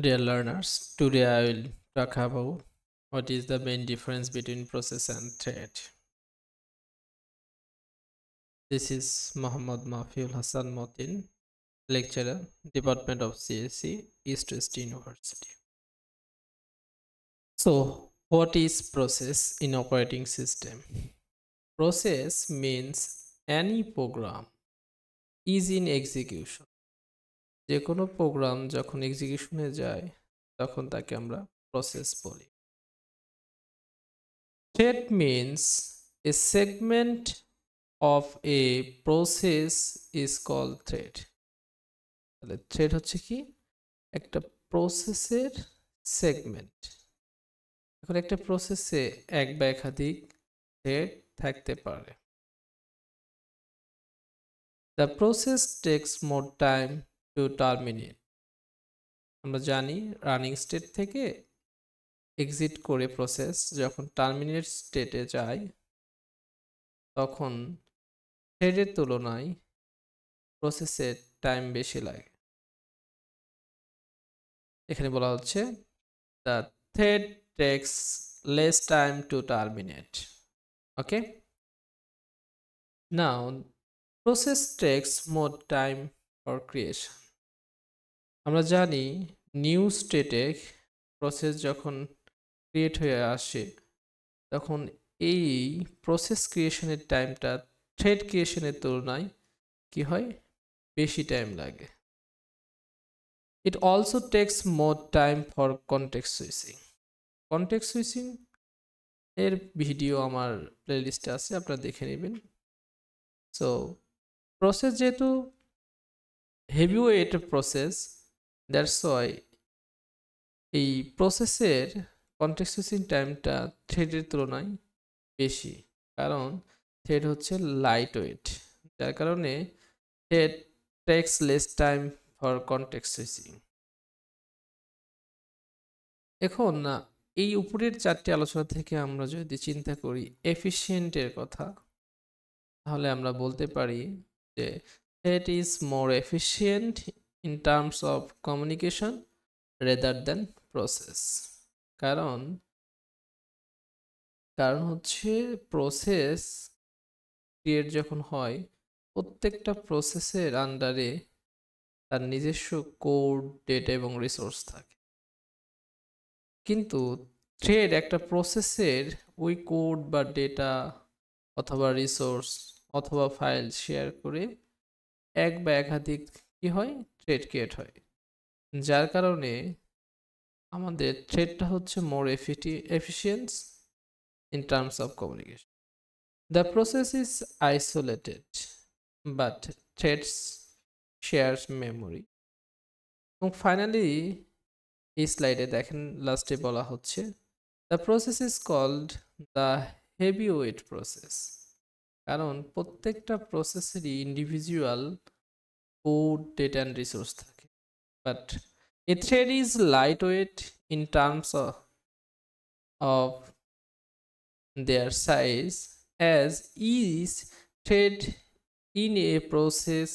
Dear learners, today I will talk about what is the main difference between process and thread. This is Muhammad Mafiul Hassan Motin, lecturer, Department of CSC, East West University. So, what is process in operating system? Process means any program is in execution যে কোনো programme যখন এক্সিকিউশনে যায়, তখন তাকে আমরা process বলি। Thread means a segment of a process is call thread তাহলে thread হচ্ছে কি? একটা প্রসেসের সেগমেন্ট এখন একটা প্রসেসে এক বা একাধিক থ্রেড থাকতে পারে। The process takes more time to terminate আমরা জানি রানিং স্টেট থেকে এক্সিট করে প্রসেস যখন টার্মিনেট স্টেটে যায়, তখন থ্রেডের তুলনায় প্রসেসের টাইম বেশি লাগে। এখানে বলা হচ্ছে the thread takes less time to terminate. Okay? Now, process takes more time for creation. আমরা জানি নিউ স্টেটে প্রসেস যখন ক্রিয়েট হয়ে আসে, তখন এই প্রসেস ক্রিয়েশনের টাইমটা থ্রেড ক্রিয়েশনের তুলনায় কি হয়? বেশি টাইম লাগে। It also takes more time for context switching context switching এর ভিডিও আমার প্লেলিস্টে আছে, আপনারা দেখে নেবেন। সো প্রসেস যেহেতু heavy weight process that's why এই প্রসেসের কন্টেক্সট সুইচিং টাইমটা থ্রেডের তুলনায় বেশি। কারণ থ্রেড হচ্ছে লাইট ওয়েট যার কারণে thread takes less time for context switching এখন এই উপরের চারটি আলোচনা থেকে আমরা যদি চিন্তা করি এফিসিয়েন্টের কথা, তাহলে আমরা বলতে পারি যে thread is more efficient in terms of communication rather than process. কারণ কারণ হচ্ছে প্রসেস ক্রিয়েট যখন হয়, প্রত্যেকটা প্রসেসের আন্ডারে তার নিজস্ব কোড ডেটা এবং রিসোর্স থাকে। কিন্তু থ্রেড একটা প্রসেসের ওই কোড বা ডেটা অথবা রিসোর্স অথবা ফাইল শেয়ার করে এক বা একাধিক কি হয়? থ্রেড ক্রিয়েট হয়। যার কারণে আমাদের থ্রেডটা হচ্ছে more FET efficiency in terms of communication the process is isolated but threads shares memory এবং ফাইনালি এই স্লাইডে দেখেন লাস্টে বলা হচ্ছে the process is called the heavy weight process কারণ প্রত্যেকটা প্রসেসেরই individual code, data, and resource থাকে but a thread is lightweight in terms of, of their size as each thread in a process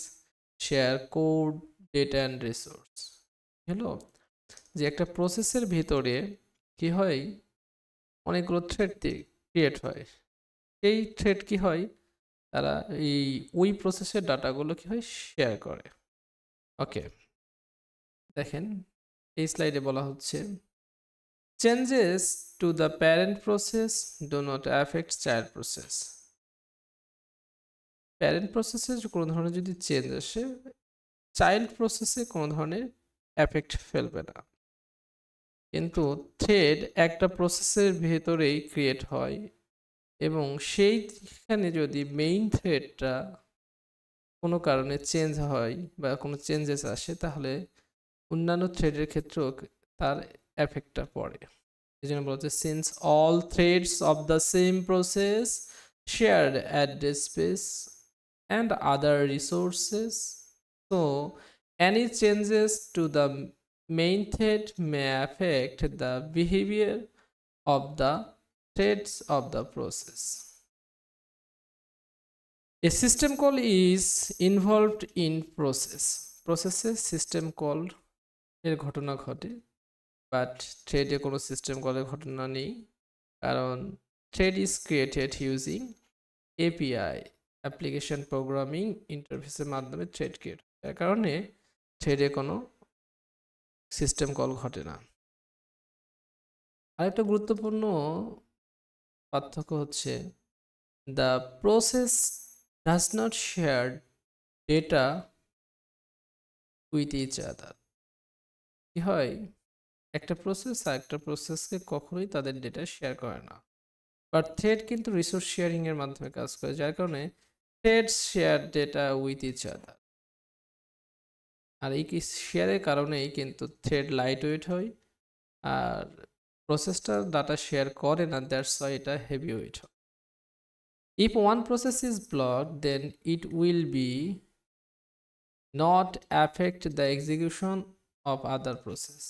share code, data, and resource হলো যে একটা প্রসেসের ভিতরে কি হয় অনেকগুলো থ্রেড ক্রিয়েট হয় এই থ্রেড কি হয় তারা এই ওই প্রসেসের ডাটাগুলো কি হয়? শেয়ার করে। ওকে দেখেন, এই স্লাইডে বলা হচ্ছে changes to the parent process do not affect child process parent প্রসেসে কোনো ধরনের যদি চেঞ্জ আসে চাইল্ড প্রসেসে কোনো ধরনের এফেক্ট ফেলবে না। কিন্তু থ্রেড একটা প্রসেসের ভেতরেই ক্রিয়েট হয় এবং সেইখানে যদি মেইন থ্রেডটা কোনো কারণে চেঞ্জ হয় বা কোনো চেঞ্জেস আসে, তাহলে অন্যান্য থ্রেডের ক্ষেত্রেও তার এফেক্টটা পড়ে। এই জন্য বলা হচ্ছে since all threads of the same process shared address space and other resources so any changes to the main thread may affect the behavior of the states of the process. A system call is involved in process. প্রসেসে system call এর ঘটনা ঘটে but থ্রেডে কোনো system কলের ঘটনা নেই, কারণ thread is created using API application programming ইন্টারফেসের মাধ্যমে থ্রেড ক্রিয়েট যার কারণে থ্রেডে কোনো সিস্টেম কল ঘটে না আরেকটা গুরুত্বপূর্ণ পার্থক্য হচ্ছে the process does not share data with each other কি হয়? একটা প্রসেস আর একটা প্রসেসকে কখনোই তাদের ডেটা শেয়ার করে না। বাট থ্রেড কিন্তু রিসোর্স শেয়ারিংয়ের মাধ্যমে কাজ করে, যার কারণে thread share data with each other আর এই কি শেয়ারের কারণেই কিন্তু থ্রেড লাইট ওয়েট হয়, আর প্রসেসটা ডাটা শেয়ার করে না দ্যাটস ওয়াই এটা হেভি ওয়েট হয়। If one process is block then it will be not affect the execution of other process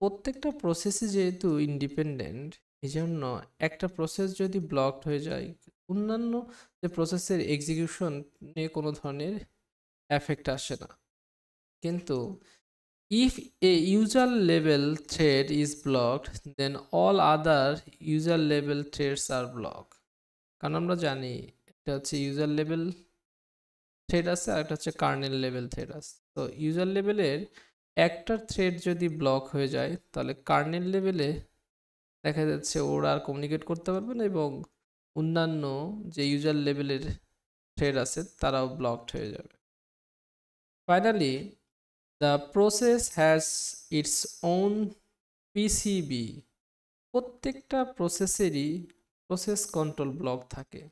প্রত্যেকটা প্রসেসই যেহেতু ইন্ডিপেন্ডেন্ট এই জন্য একটা প্রসেস যদি ব্লকড হয়ে যায়, অন্যান্য যে প্রসেসের এক্সিকিউশন নিয়ে কোনো ধরনের এফেক্ট আসে না। কিন্তু if a user level thread is blocked then all other user level threads are block কারণ আমরা জানি একটা হচ্ছে ইউজার লেভেল থ্রেড আছে আর একটা হচ্ছে কার্নেল লেভেল থ্রেড আছে। তো ইউজার লেভেলের একটা থ্রেড যদি ব্লক হয়ে যায়, তাহলে কার্নেল লেভেলে দেখা যাচ্ছে ওরা আর কমিউনিকেট করতে পারবে না এবং অন্যান্য যে ইউজার লেভেলের থ্রেড আছে, তারাও ব্লকড হয়ে যাবে। Finally the process has its own PCB প্রত্যেকটা প্রসেসেরই প্রসেস কন্ট্রোল ব্লক থাকে,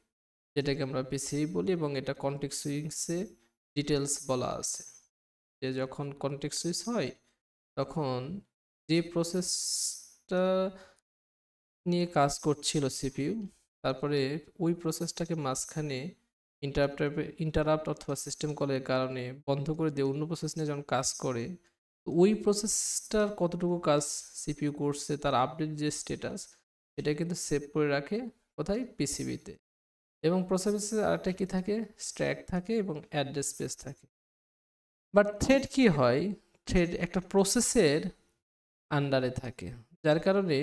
যেটাকে আমরা পিসিবি বলি এবং এটা কন্টেক্ট সুইংসে ডিটেলস বলা আছে। যে যখন কন্টেক্ট সুইচ হয়, তখন যে প্রসেসটা নিয়ে কাজ করছিল সিপিইউ তারপরে ওই প্রসেসটাকে মাঝখানে ইন্টারাপ্ট ইন্টারাপ্ট অথবা সিস্টেম কলের কারণে বন্ধ করে দিয়ে অন্য প্রসেস নিয়ে যখন কাজ করে ওই প্রসেসটার কতটুকু কাজ সিপিইউ করছে, তার আপডেট যে স্টেটাস এটা কিন্তু সেভ করে রাখে কোথায়? পিসিবিতে এবং প্রসেসে আরেকটা কি থাকে? স্ট্র্যাক থাকে এবং অ্যাড্রেস স্পেস থাকে। বাট থ্রেড কি হয়? থ্রেড একটা প্রসেসের আন্ডারে থাকে। যার কারণে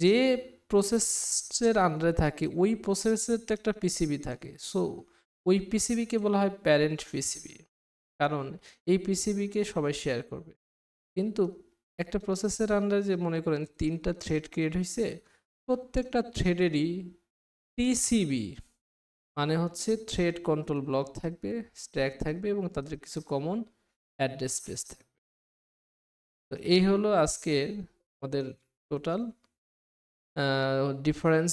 যে প্রসেসের আন্ডারে থাকে, ওই প্রসেসের তো একটা পিসিবি থাকে। সো ওই পিসিবিকে বলা হয় প্যারেন্ট পিসিবি কারণ এই পিসিবিকে সবাই শেয়ার করবে। কিন্তু একটা প্রসেসের আন্ডারে যে মনে করেন তিনটা থ্রেড ক্রিয়েট হয়েছে প্রত্যেকটা থ্রেডেরই টিসিবি মানে হচ্ছে থ্রেড কন্ট্রোল ব্লক থাকবে স্ট্যাক থাকবে এবং তাদের কিছু কমন অ্যাড্রেস স্পেস থাকবে। তো এই হলো আজকে আমাদের total difference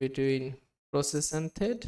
between process and thread